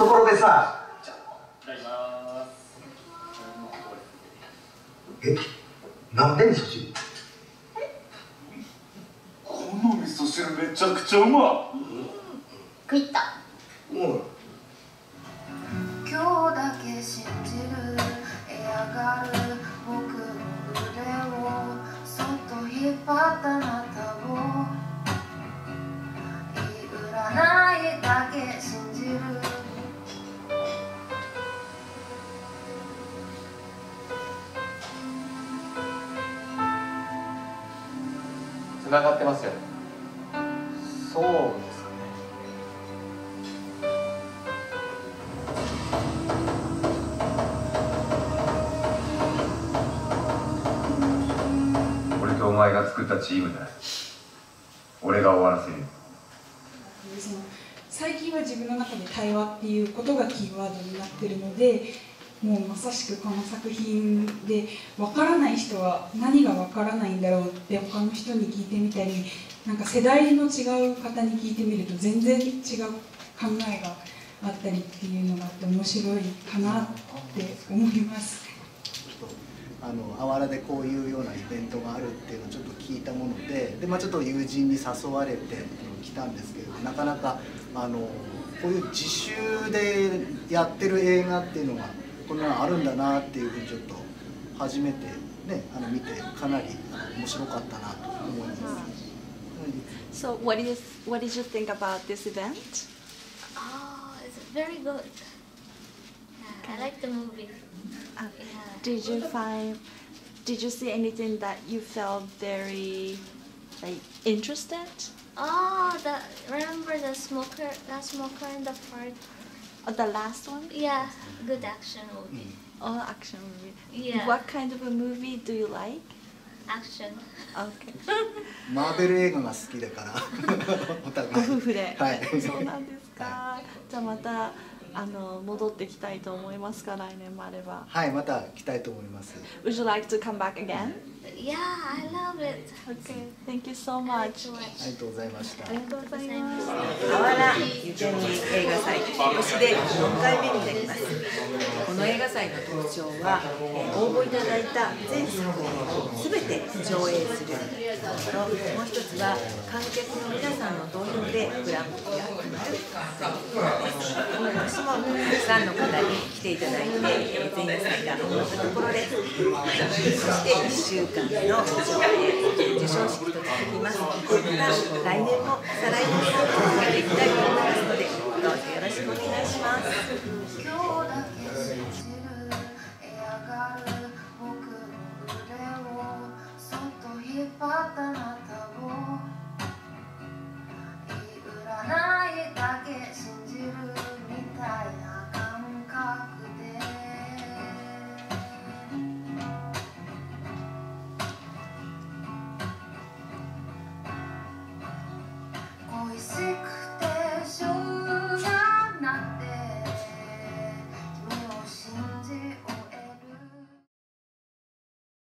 ところでさえなんで味噌汁？この味噌汁めちゃくちゃうま食いったうん。今日だけ信じる。嫌がる僕の腕をそっと引っ張ったあなたを。いい占いだけ信じるつながってますよそうですかね。俺とお前が作ったチームだ。俺が終わらせる。その最近は自分の中で対話っていうことがキーワードになってるのでもうまさしくこの作品で分からない人は何が分からないんだろうって他の人に聞いてみたりなんか世代の違う方に聞いてみると全然違う考えがあったりっていうのがあって面白いかなって思います。あのあわらでこういうようなイベントがあるっていうのをちょっと聞いたものでで、まあ、ちょっと友人に誘われてあの来たんですけれどなかなかあのこういう自習でやってる映画っていうのがこんなのあるんだなっていうふうにちょっと初めて、ね、あの見てかなりあの面白かったなと思います。So what is what did you think about this event? Oh, it's very good. Yeah, I like the movie. Uh. Did you find did you see anything that you felt very like interested? Oh, the remember the smoker, the smoker in the park. Or the last one? Yeah, good action movie. Or action movie? Yeah. What kind of a movie do you like? Action. Okay. マーベル映画が好きだからお互いご夫婦で。はいそうなんですか。じゃあまたあの戻ってきたいと思いますか？来年もあれば。はいまた来たいと思います Would you like to come back again? Yeah, I love it. Okay. Thank you so much. ありがとうございましたありがとうございます。河原ゆけみ映画祭今年で4回目になりますこの映画祭の特徴はえー応募いただいた全作品を全て上映するともう一つは観客の皆さんの投票でグランプリが決まる私もたくさんの方に来ていただいてえー前夜祭が終わったところでそして1週間の授賞式と続きますまた来年も再来年も続けていきたいと思いますのでどうぞよろしくお願いします。